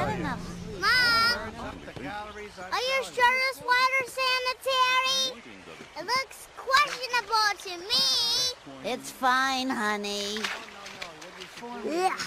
Mom, are you sure this water's sanitary? It looks questionable to me. It's fine, honey. Ugh.